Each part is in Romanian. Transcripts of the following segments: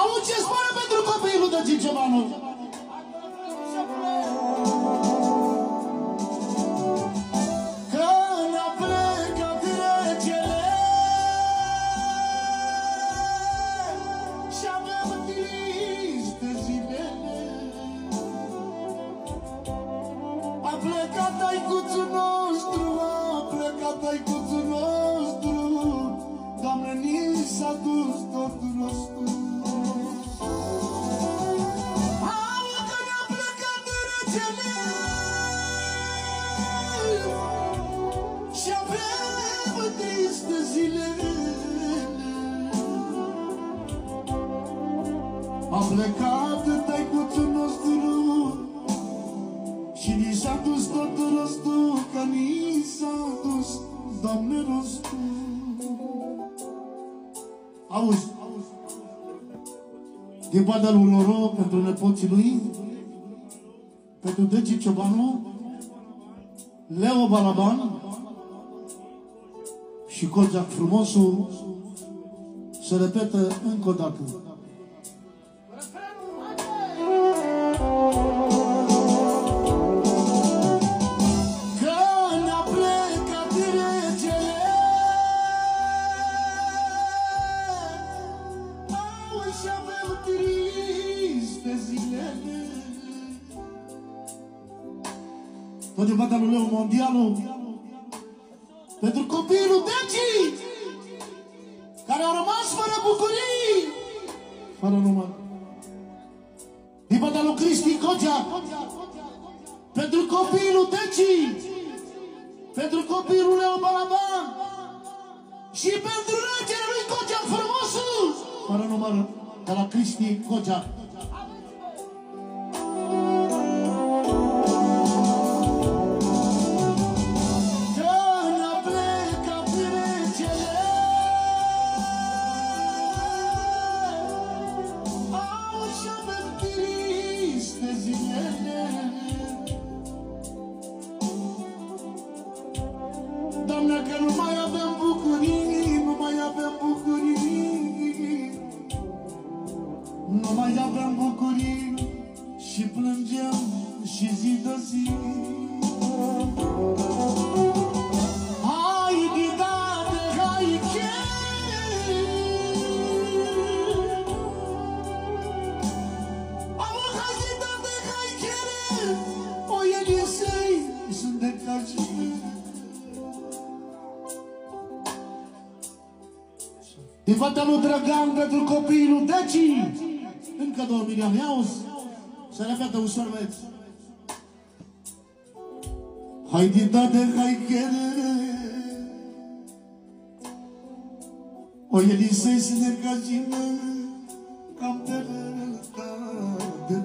Auzi ce spune pentru copilul de Gigevanu? Că ne-a plecat regele Și avem triste zilele A plecat taicuțul nostru, a plecat taicuțul nostru. Doamne, ni s-a dus totul nostru A plecat taicuțul nostru și ni s-a dus tot rostul, că ni s-a dus, Doamne, rostul. Auzi, din partea lui Loro, pentru nepoții lui, pentru Degi Ciobanu, Leo Balaban și Cozac Frumosul, se repetă încă o dată. Tot din partea lui Leo Mondialu. Pentru copilul Deci Care a rămas fără bucurii. Fără număr. Din partea lui Cristi Cogea. Pentru copilul Deci, pentru copilul Leo Balaban și pentru regele lui Cogea frumosul, fără număr, de la Cristi Cogea. Din partea lui Drăgan pentru copiii Deci, încă două milioane, auzi? Se repetă ușor, băieți. Hai din date, hai chere. O Elisei să ne cagină, cam tele, de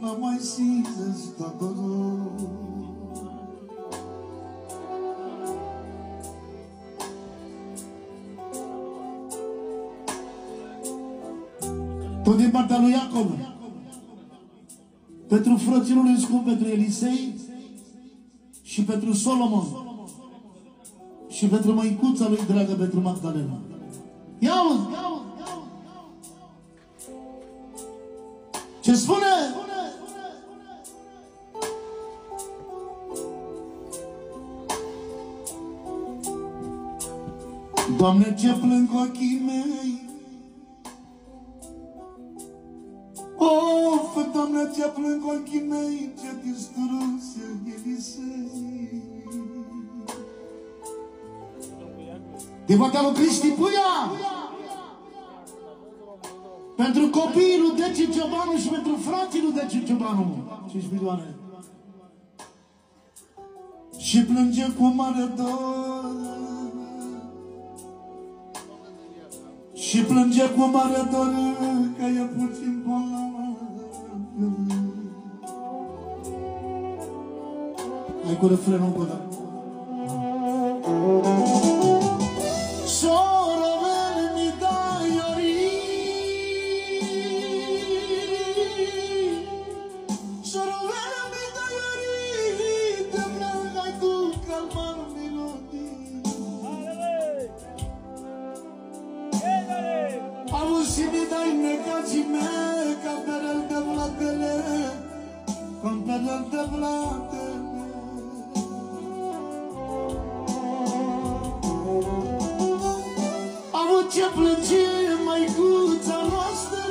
n-am mai simțit statorul. Tot din partea lui Iacob, pentru frăților lui scump, pentru Elisei și pentru Solomon și pentru măicuța lui dragă, pentru Magdalena. Ia uzi, ia uzi, ia uzi. Ce spune? Doamne, ce plâng ochii mei Of, Doamne, ce plâng ochii mei Ce distruse Elisei Din partea lui Cristi Puia pentru copiii lui Deci Ciobanu și pentru frații lui Deci Ciobanu. 5 milioane. Și plânge cu mare dor. Și plânge cu mare dor că e puțin bolnav. Hai cu refrenul încă o Auzi mi dai necații mei Ca perel de vlatele Ca perel de vlatele Au ce plânge măicuța noastră.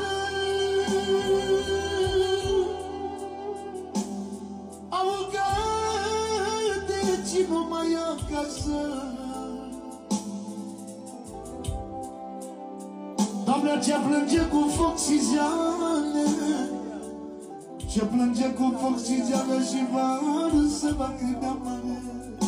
Au că de ce nu mai acasă Doamne, ce plânge cu foc și zeane Ce plânge cu foc și zeane Și vară să va cândea mare